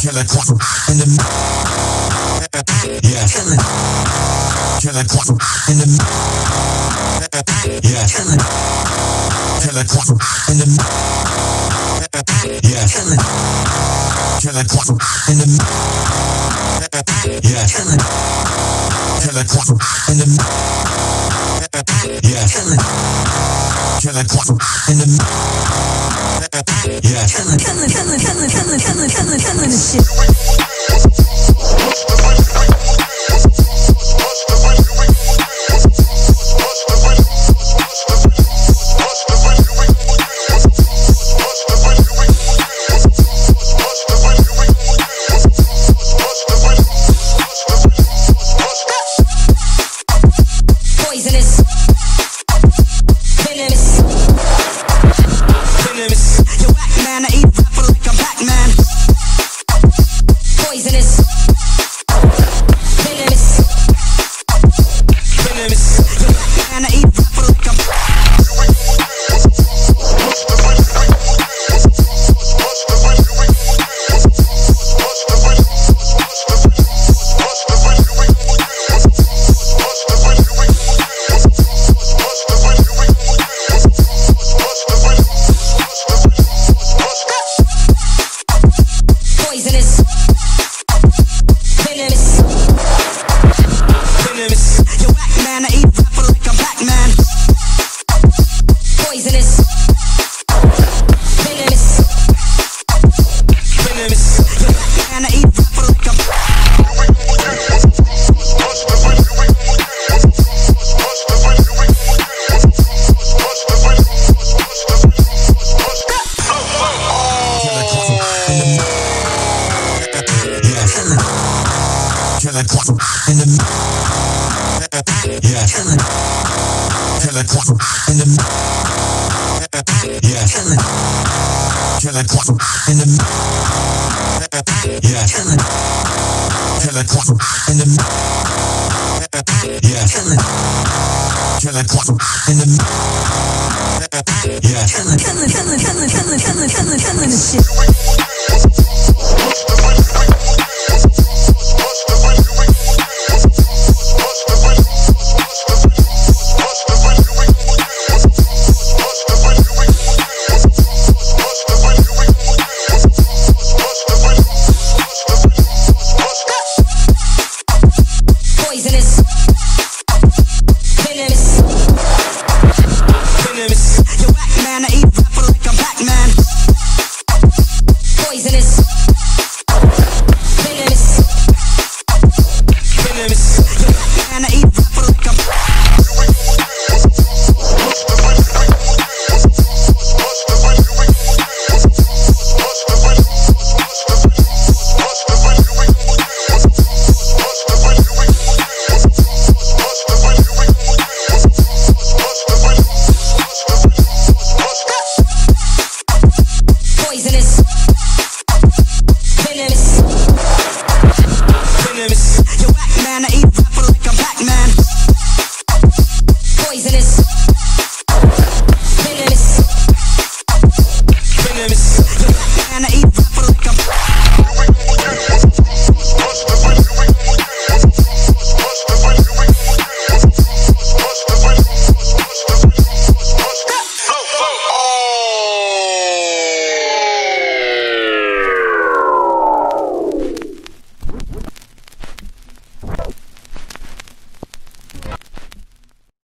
Killer clock in the yeah. Killer clock in the yeah. Killer clock in the yeah. Killer clock in the yeah. Killer clock in the yeah. Yeah. Killing, killing, killing, killing, killing, killing, killing this shit. Killer in the Yeah. Killer. Killer in the Yeah. Killer. Killer in the Yeah. Killer. Killer in the Yeah. Killer. Killer in the Yeah.